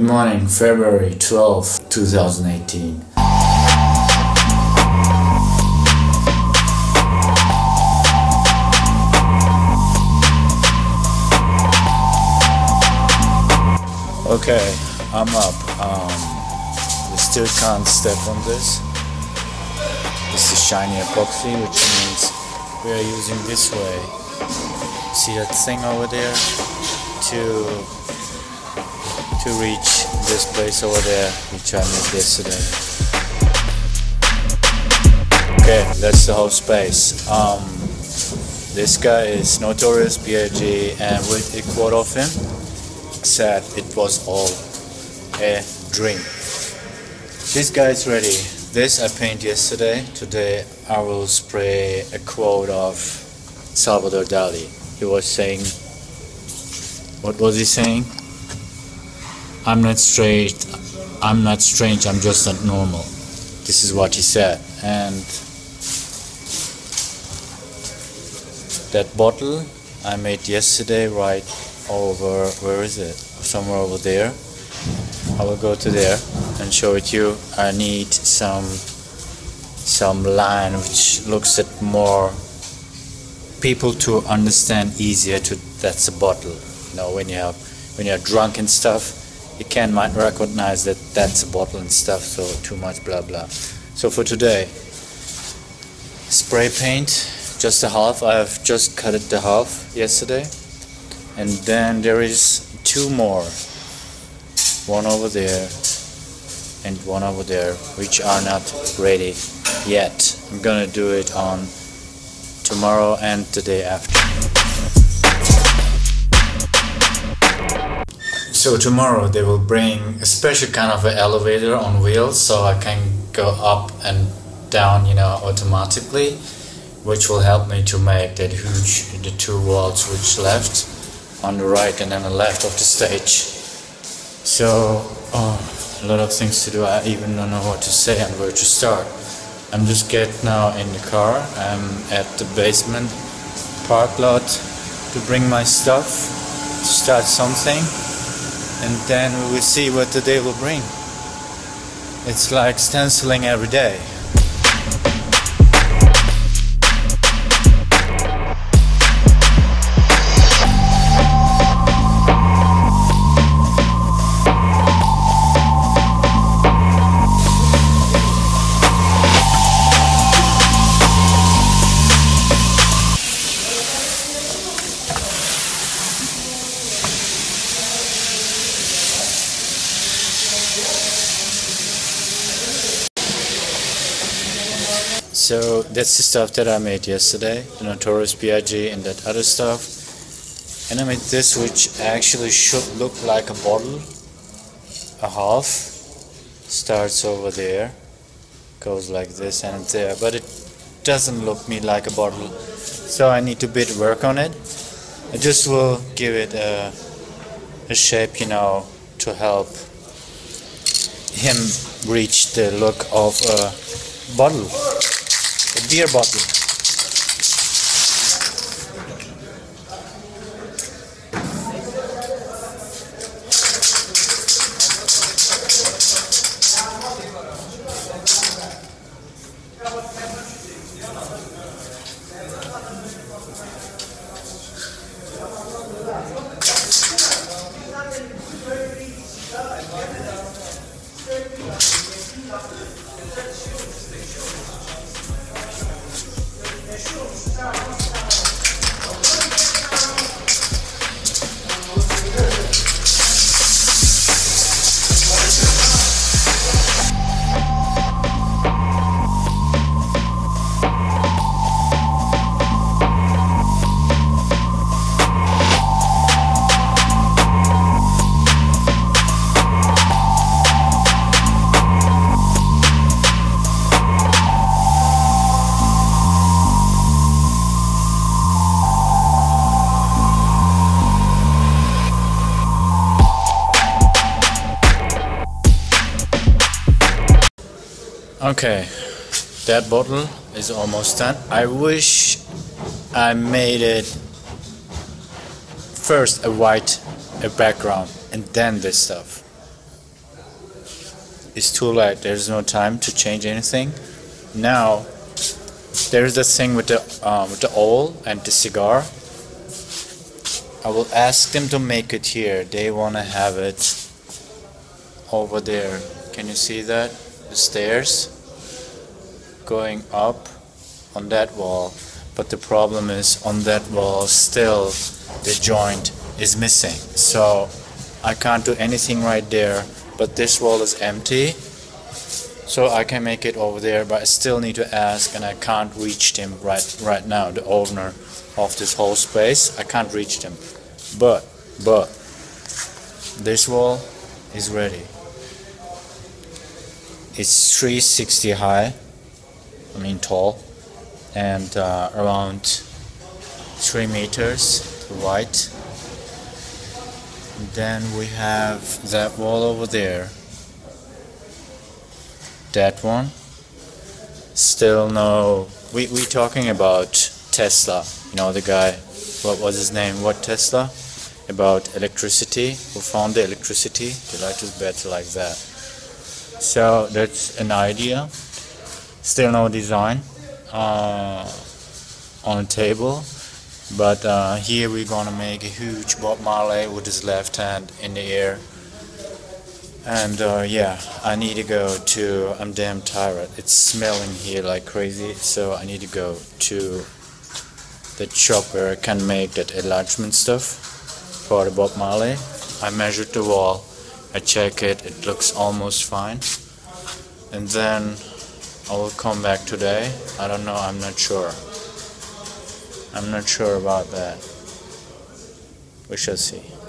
Good morning, February 12, 2018. Okay, I'm up. Um, we still can't step on this. This is shiny epoxy, which means we are using this way. See that thing over there? To to reach this place over there, which I made yesterday. Okay, that's the whole space. Um, this guy is Notorious B.I.G. and with a quote of him said it was all a dream. This guy is ready. This I painted yesterday. Today I will spray a quote of Salvador Dali. He was saying, what was he saying? I'm not strange. I'm not strange. I'm just not normal. This is what he said. And that bottle I made yesterday right over where is it somewhere over there I will go to there and show it you I need some some line which looks at more people to understand easier to that's a bottle you know when you have when you're drunk and stuff you can might recognize that that's a bottle and stuff so too much blah blah. So for today spray paint just a half. I have just cut it the half yesterday. And then there is two more. One over there and one over there which are not ready yet. I'm gonna do it on tomorrow and the day after so tomorrow they will bring a special kind of an elevator on wheels so I can go up and down you know automatically which will help me to make that huge the two walls which left on the right and then the left of the stage. So, oh, a lot of things to do. I even don't know what to say and where to start. I'm just getting now in the car. I'm at the basement park lot to bring my stuff to start something and then we will see what the day will bring. It's like stenciling every day. So that's the stuff that I made yesterday, the Notorious B.I.G. and that other stuff. And I made this which actually should look like a bottle, a half. Starts over there, goes like this and there, but it doesn't look me like a bottle. So I need to bit work on it. I just will give it a, a shape, you know, to help him reach the look of a bottle beer bottle. Okay, that bottle is almost done. I wish I made it first a white a background and then this stuff. it's too late. There's no time to change anything. Now there's the thing with the um, with the oil and the cigar. I will ask them to make it here. They want to have it over there. Can you see that the stairs going up on that wall but the problem is on that wall still the joint is missing. So I can't do anything right there but this wall is empty so I can make it over there but I still need to ask and I can't reach him right right now the owner of this whole space. I can't reach them. But but this wall is ready it's 360 high I mean tall and uh, around 3 meters wide. Then we have that wall over there. That one. Still no we we talking about Tesla. You know the guy what was his name? What Tesla? About electricity. Who found the electricity? The light is better like that so that's an idea. Still no design uh, on the table but uh, here we're gonna make a huge Bob Marley with his left hand in the air. And uh, yeah I need to go to I'm damn tired. It's smelling here like crazy so I need to go to the shop where I can make that enlargement stuff for the Bob Marley. I measured the wall I check it it looks almost fine. And then I will come back today. I don't know I'm not sure. I'm not sure about that. We shall see